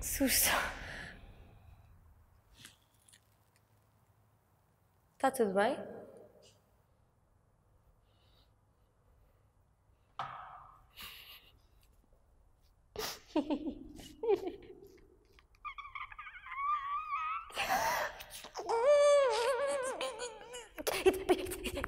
susto. Está tudo bem?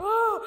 Oh,